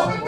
Oh.